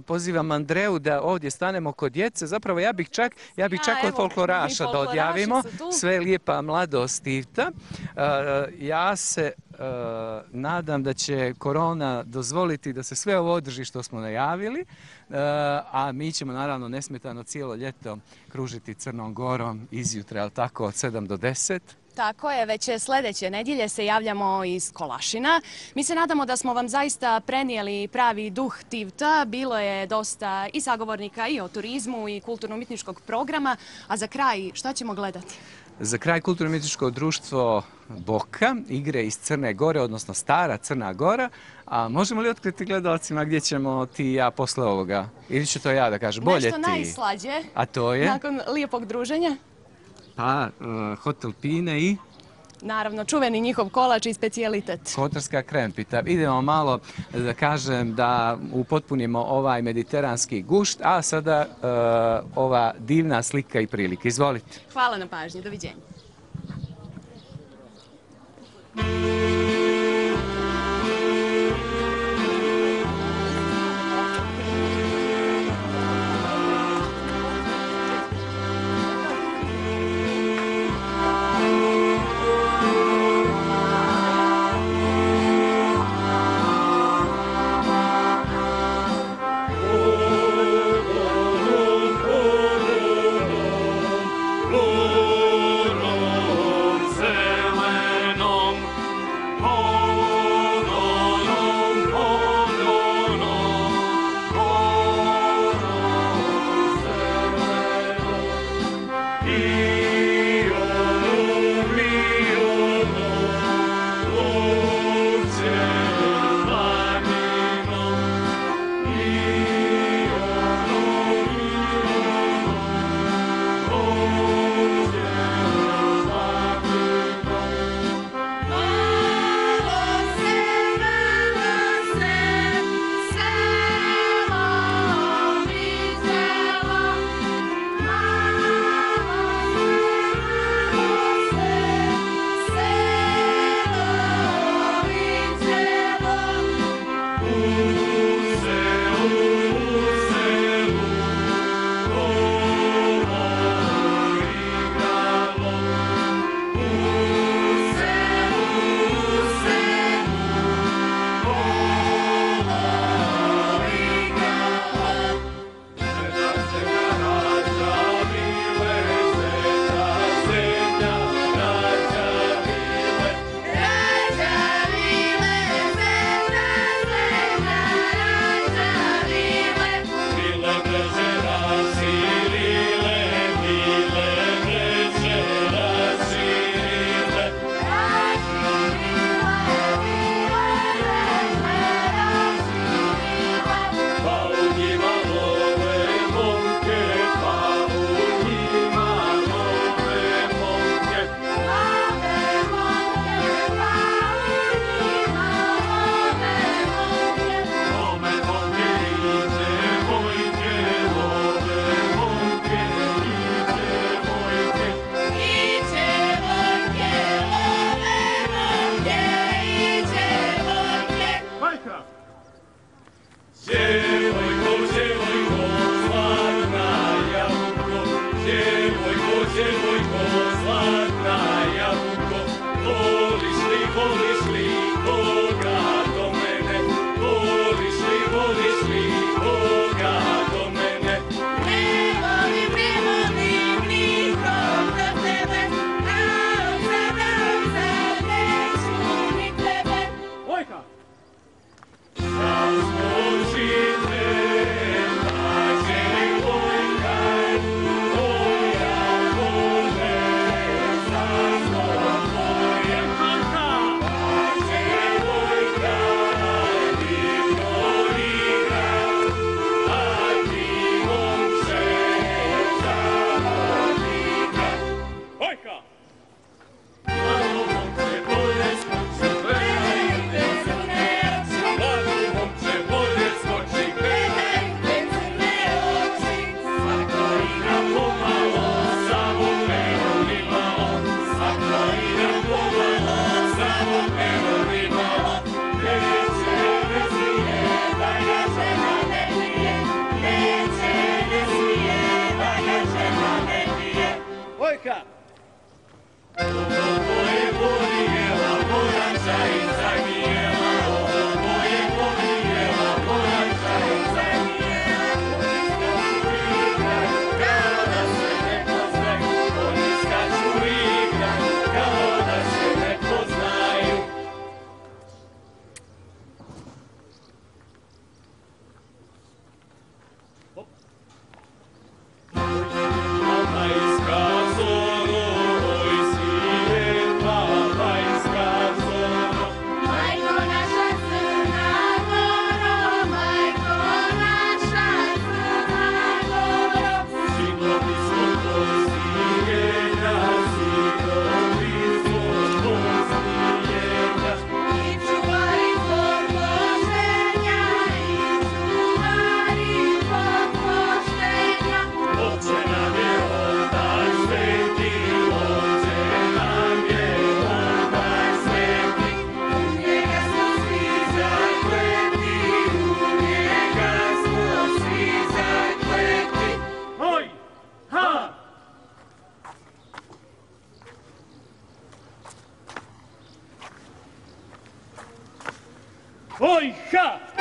pozivam Andreju da ovdje stanemo kod djece. Zapravo ja bih čak, ja bih Ja, čak od evo, folkloraša da odjavimo. Sve lijepa mladost Ivta. E, ja se e, nadam da će korona dozvoliti da se sve ovo održi što smo najavili, e, a mi ćemo naravno nesmetano cijelo ljeto kružiti Crnom Gorom izjutra, ali tako od 7 do 10. Tako je, već sljedeće nedjelje se javljamo iz Kolašina. Mi se nadamo da smo vam zaista prenijeli pravi duh Tivta. Bilo je dosta i sagovornika i o turizmu i kulturno-umjetničkog programa. A za kraj, šta ćemo gledati? Za kraj kulturno-umjetničko društvo Boka, igre iz Crne Gore, odnosno stara Crna Gora. A možemo li otkriti gledalcima gdje ćemo ti i ja posle ovoga? Ili ću to ja da kažem? Bolje Nešto ti. najslađe, A to je? nakon lijepog druženja. Pa, e, Hotel Pine i Naravno, čuveni njihov kolač i specijalitet. Kotarska krempita. Idemo malo da kažem da upotpunimo ovaj mediteranski gušt, a sada e, ova divna slika i prilika. Izvolite. Hvala na pažnji, doviđenja. America. Concha!